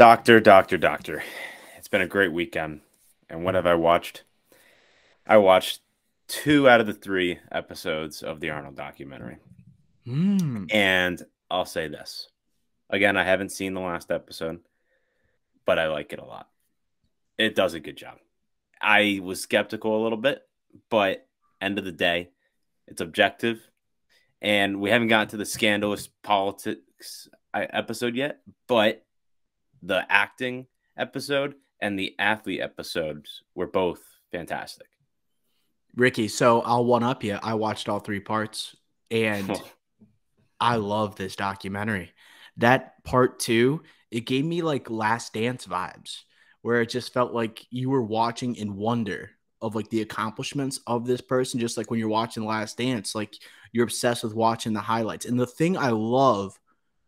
Doctor, doctor, doctor. It's been a great weekend. And what have I watched? I watched two out of the three episodes of the Arnold documentary. Mm. And I'll say this again, I haven't seen the last episode, but I like it a lot. It does a good job. I was skeptical a little bit, but end of the day, it's objective. And we haven't gotten to the scandalous politics uh, episode yet, but the acting episode and the athlete episodes were both fantastic. Ricky, so I'll one up you. I watched all three parts and I love this documentary. That part two, it gave me like Last Dance vibes, where it just felt like you were watching in wonder of like the accomplishments of this person, just like when you're watching Last Dance, like you're obsessed with watching the highlights. And the thing I love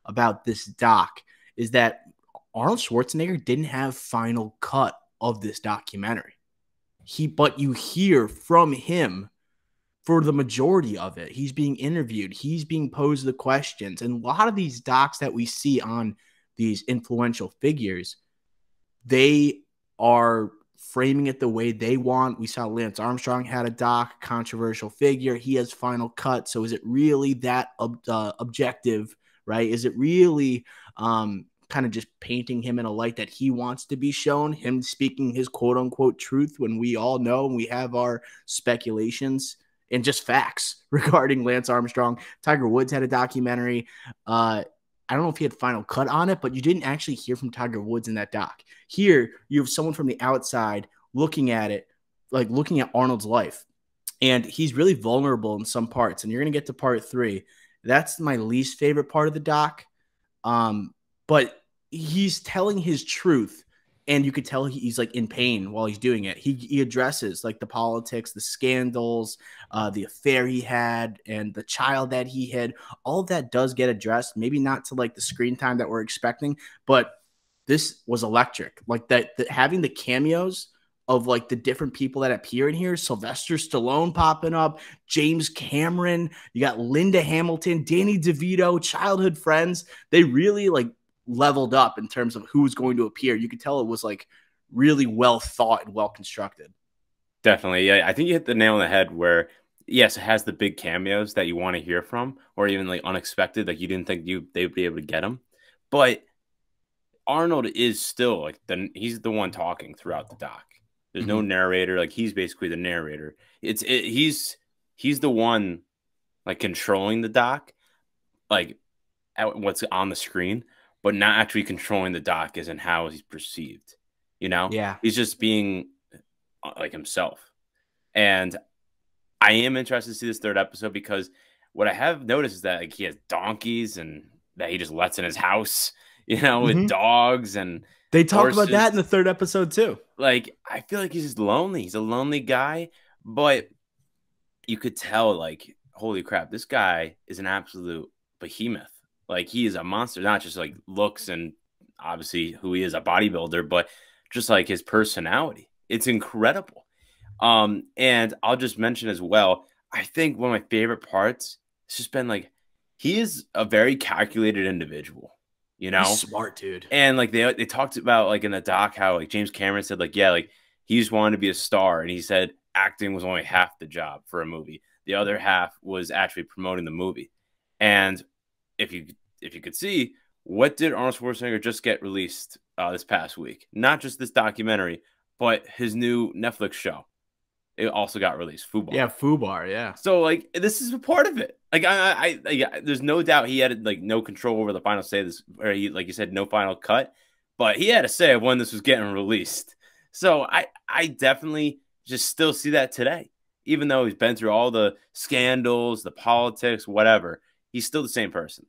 about this doc is that Arnold Schwarzenegger didn't have final cut of this documentary. He, but you hear from him for the majority of it. He's being interviewed, he's being posed the questions. And a lot of these docs that we see on these influential figures, they are framing it the way they want. We saw Lance Armstrong had a doc, controversial figure. He has final cut. So is it really that ob- uh, objective, right? Is it really um, kind of just painting him in a light that he wants to be shown, him speaking his quote unquote truth when we all know and we have our speculations and just facts regarding Lance Armstrong. Tiger Woods had a documentary. Uh, I don't know if he had final cut on it, but you didn't actually hear from Tiger Woods in that doc. Here, you have someone from the outside looking at it, like looking at Arnold's life. And he's really vulnerable in some parts. And you're going to get to part three. That's my least favorite part of the doc. Um, but he's telling his truth and you could tell he's like in pain while he's doing it. He, he addresses like the politics, the scandals, uh, the affair he had, and the child that he had. All of that does get addressed. Maybe not to like the screen time that we're expecting, but this was electric. Like that, that having the cameos of like the different people that appear in here. Sylvester Stallone popping up, James Cameron, you got Linda Hamilton, Danny DeVito, childhood friends. They really like leveled up in terms of who's going to appear. You could tell it was like really well thought and well constructed. Definitely. Yeah, I think you hit the nail on the head where yes, it has the big cameos that you want to hear from or even like unexpected like you didn't think you they would be able to get them. But Arnold is still like the he's the one talking throughout the doc. There's mm-hmm. no narrator, like he's basically the narrator. It's it, he's he's the one like controlling the doc like what's on the screen but not actually controlling the doc as in how he's perceived. You know, yeah, he's just being uh, like himself. And I am interested to see this third episode because what I have noticed is that like he has donkeys and that he just lets in his house, you know, with mm-hmm. dogs and they talk horses. about that in the third episode too. Like I feel like he's just lonely. He's a lonely guy, but you could tell like holy crap, this guy is an absolute behemoth. Like he is a monster, not just like looks and obviously who he is, a bodybuilder, but just like his personality. It's incredible. Um, and I'll just mention as well, I think one of my favorite parts has just been like he is a very calculated individual, you know, He's smart dude. And like they they talked about like in the doc how like James Cameron said like yeah like he just wanted to be a star and he said acting was only half the job for a movie. The other half was actually promoting the movie. And if you if you could see, what did Arnold Schwarzenegger just get released uh, this past week? Not just this documentary, but his new Netflix show. It also got released. Fubar. Yeah, Fubar. Yeah. So like, this is a part of it. Like, I, I, I yeah, there's no doubt he had like no control over the final say. This, or he, like you said, no final cut, but he had a say of when this was getting released. So I, I definitely just still see that today, even though he's been through all the scandals, the politics, whatever. He's still the same person.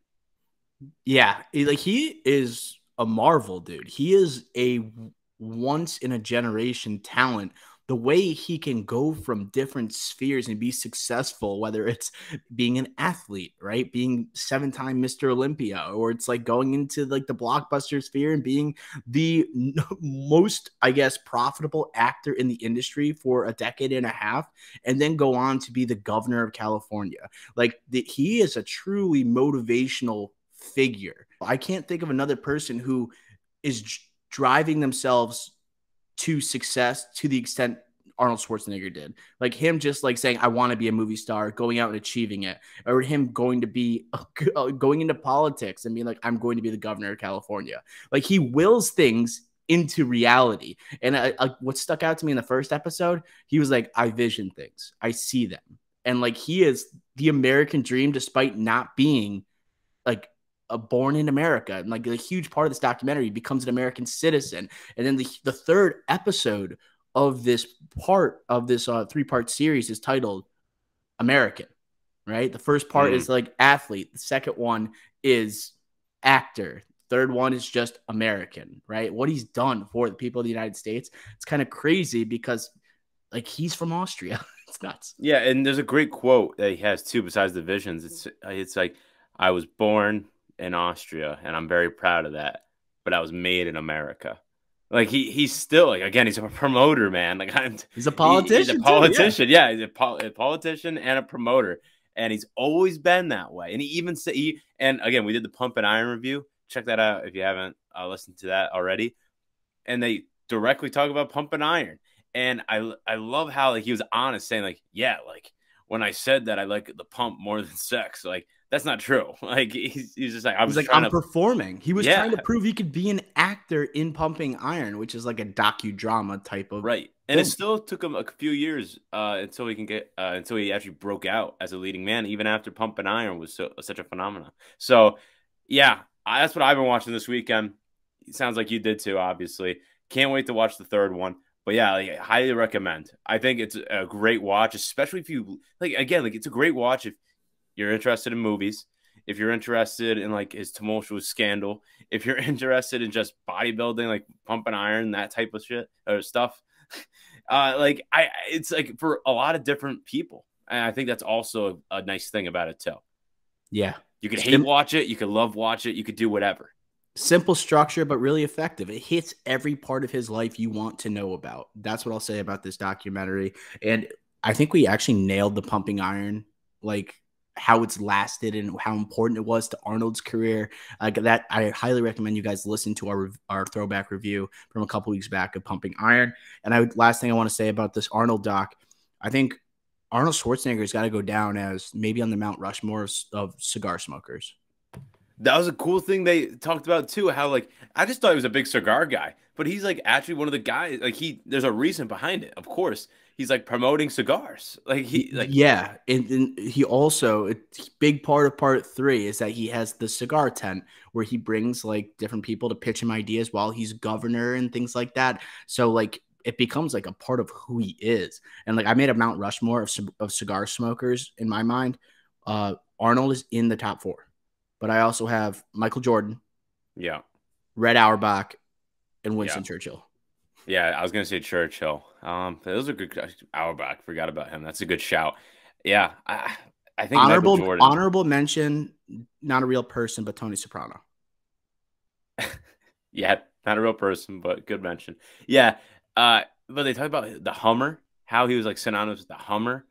Yeah, like he is a marvel, dude. He is a once in a generation talent. The way he can go from different spheres and be successful, whether it's being an athlete, right? Being seven time Mr. Olympia, or it's like going into like the blockbuster sphere and being the most, I guess, profitable actor in the industry for a decade and a half, and then go on to be the governor of California. Like the, he is a truly motivational figure. I can't think of another person who is driving themselves to success to the extent Arnold Schwarzenegger did. Like him just like saying, I want to be a movie star, going out and achieving it, or him going to be uh, going into politics and being like, I'm going to be the governor of California. Like he wills things into reality. And I, I, what stuck out to me in the first episode, he was like, I vision things, I see them. And like he is the American dream, despite not being like a born in America. And like a huge part of this documentary becomes an American citizen. And then the, the third episode of this part of this uh, three part series is titled American, right? The first part mm. is like athlete, the second one is actor, third one is just American, right? What he's done for the people of the United States, it's kind of crazy because like he's from Austria. it's nuts. Yeah, and there's a great quote that he has too besides the visions. It's it's like I was born in Austria and I'm very proud of that, but I was made in America. Like he he's still like again he's a promoter man like I'm, he's a politician he, he's a politician too, yeah. yeah. he's a, pol- a, politician and a promoter and he's always been that way and he even said he and again we did the Pumping Iron review check that out if you haven't uh, listened to that already and they directly talk about Pumping Iron and I I love how like he was honest saying like yeah like when I said that I like the pump more than sex like that's not true. Like he's, he's just like I was like I'm to... performing. He was yeah. trying to prove he could be an actor in Pumping Iron, which is like a docudrama type of right. And it still took him a few years uh, until he can get uh, until he actually broke out as a leading man, even after Pumping Iron was so, such a phenomenon. So yeah, I, that's what I've been watching this weekend. It sounds like you did too. Obviously, can't wait to watch the third one. But yeah, like, highly recommend. I think it's a great watch, especially if you like. Again, like it's a great watch if you're interested in movies, if you're interested in like his tumultuous scandal, if you're interested in just bodybuilding, like pumping iron, that type of shit or stuff, uh, like I, it's like for a lot of different people, and I think that's also a, nice thing about it too. Yeah, you could hate watch it, you could love watch it, you could do whatever. Simple structure, but really effective. It hits every part of his life you want to know about. That's what I'll say about this documentary. And I think we actually nailed the pumping iron like how it's lasted and how important it was to Arnold's career. Uh, that I highly recommend you guys listen to our our throwback review from a couple weeks back of Pumping Iron. And I last thing I want to say about this Arnold doc, I think Arnold Schwarzenegger's got to go down as maybe on the Mount Rushmore of, of cigar smokers. That was a cool thing they talked about too. How like I just thought he was a big cigar guy, but he's like actually one of the guys. Like he, there's a reason behind it, of course he's like promoting cigars. Like he like yeah, and, and he also a big part of part three is that he has the cigar tent where he brings like different people to pitch him ideas while he's governor and things like that. So like it becomes like a part of who he is. And like I made a Mount Rushmore of, of cigar smokers in my mind. Uh, Arnold is in the top four, but I also have Michael Jordan, yeah, Red Auerbach, and Winston yeah. Churchill. Yeah, I was gonna say Churchill. Um, those are good. Auerbach, forgot about him. That's a good shout. Yeah, I, I think honorable honorable mention. Not a real person, but Tony Soprano. yeah, not a real person, but good mention. Yeah, uh, but they talk about the Hummer, how he was like synonymous with the Hummer.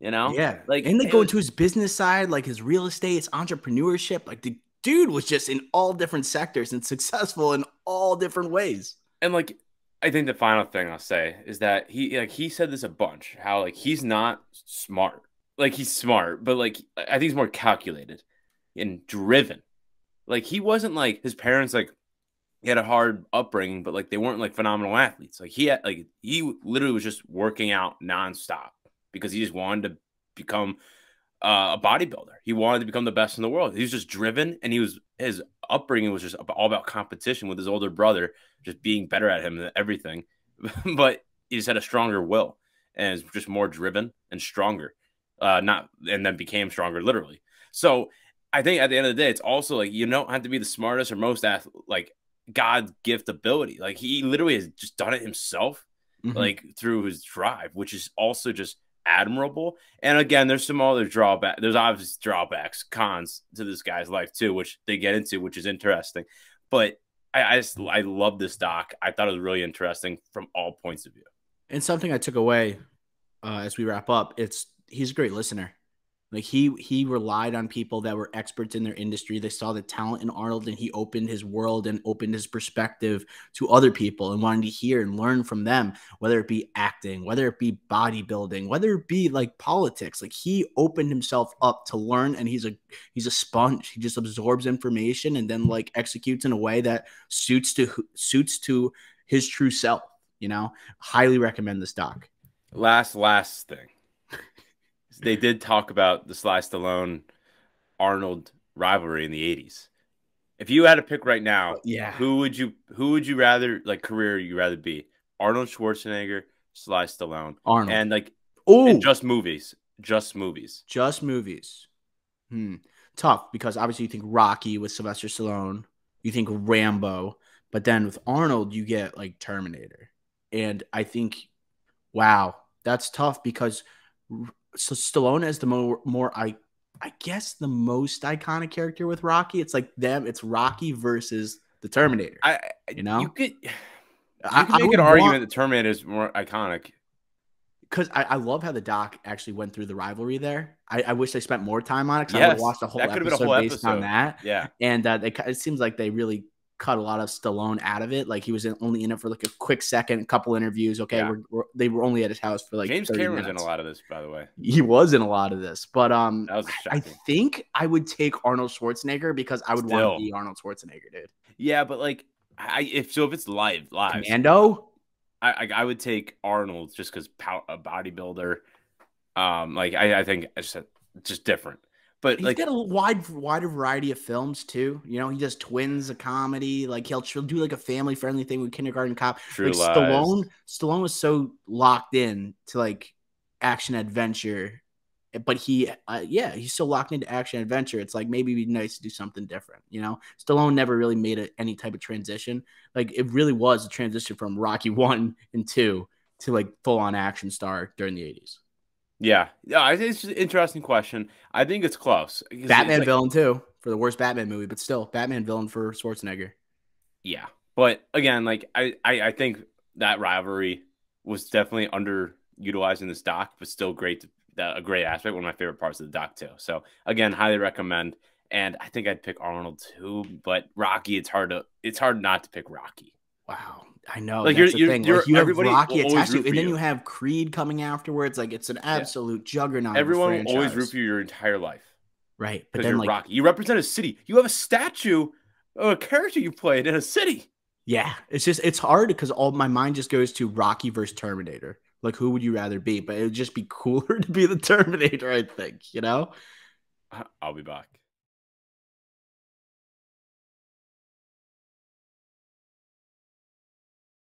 You know, yeah, like and they go was, into his business side, like his real estate, his entrepreneurship. Like the dude was just in all different sectors and successful in all different ways. And like I think the final thing I'll say is that he like he said this a bunch how like he's not smart. Like he's smart, but like I think he's more calculated and driven. Like he wasn't like his parents like he had a hard upbringing, but like they weren't like phenomenal athletes. Like he had like he literally was just working out nonstop because he just wanted to become uh, a bodybuilder. He wanted to become the best in the world. He was just driven, and he was his upbringing was just all about competition with his older brother, just being better at him than everything. but he just had a stronger will and is just more driven and stronger. Uh, not and then became stronger literally. So I think at the end of the day, it's also like you don't have to be the smartest or most ath- like God's gift ability. Like he literally has just done it himself, mm-hmm. like through his drive, which is also just admirable. And again, there's some other drawback. There's obvious drawbacks, cons to this guy's life too, which they get into, which is interesting. But I, I just I love this doc. I thought it was really interesting from all points of view. And something I took away uh, as we wrap up, it's he's a great listener. Like he he relied on people that were experts in their industry. They saw the talent in Arnold and he opened his world and opened his perspective to other people and wanted to hear and learn from them, whether it be acting, whether it be bodybuilding, whether it be like politics. Like he opened himself up to learn and he's a he's a sponge. He just absorbs information and then like executes in a way that suits to suits to his true self, you know? Highly recommend this doc. Last last thing they did talk about the Sly Stallone Arnold rivalry in the 80s. If you had to pick right now, yeah, who would you who would you rather like career you rather be? Arnold Schwarzenegger, Sly Stallone. Arnold. And like oh, just movies. Just movies. Just movies. Hmm. Tough because obviously you think Rocky with Sylvester Stallone, you think Rambo, but then with Arnold you get like Terminator. And I think wow, that's tough because so Stallone is the more more I I guess the most iconic character with Rocky. It's like them. It's Rocky versus the Terminator. I you know you could you I, could make I an argument want, that Terminator is more iconic. Because I, I, love how the doc actually went through the rivalry there. I, I wish they spent more time on it because yes, I watched a whole episode whole based episode. on that. Yeah, and uh, they, it seems like they really cut a lot of Stallone out of it. Like he was in, only in it for like a quick second, a couple interviews. Okay, yeah. we're, we're, they were only at his house for like James Cameron's minutes. in a lot of this, by the way. He was in a lot of this, but um, I think I would take Arnold Schwarzenegger because I would Still. want to be Arnold Schwarzenegger, dude. Yeah, but like, I if so, if it's live, live, Commando, I I, I would take Arnold just because a bodybuilder. Um, like I, I think it's just, just different. But he's like, got a wide, wider variety of films too. You know, he does Twins, a comedy. Like he'll, he'll do like a family friendly thing with Kindergarten Cop. True like lies. Stallone, Stallone was so locked in to like action adventure, but he, uh, yeah, he's so locked into action adventure. It's like maybe it'd be nice to do something different. You know, Stallone never really made a, any type of transition. Like it really was a transition from Rocky one and two to like full on action star during the eighties. Yeah, yeah, it's an interesting question. I think it's close. Batman like, villain too for the worst Batman movie, but still Batman villain for Schwarzenegger. Yeah, but again, like I, I, I think that rivalry was definitely underutilized in this doc, but still great. To, that, a great aspect. One of my favorite parts of the doc too. So again, highly recommend. And I think I'd pick Arnold too, but Rocky. It's hard to. It's hard not to pick Rocky. Wow. I know. Like you're, you're, you're like you have Rocky attached to you, and then you. have Creed coming afterwards. Like it's an absolute yeah. juggernaut. Everyone will always root for you your entire life. Right. But then you're like, Rocky. You represent a city. You have a statue of a character you played in a city. Yeah. It's just it's hard because all my mind just goes to Rocky versus Terminator. Like who would you rather be? But it would just be cooler to be the Terminator, I think, you know? I'll be back.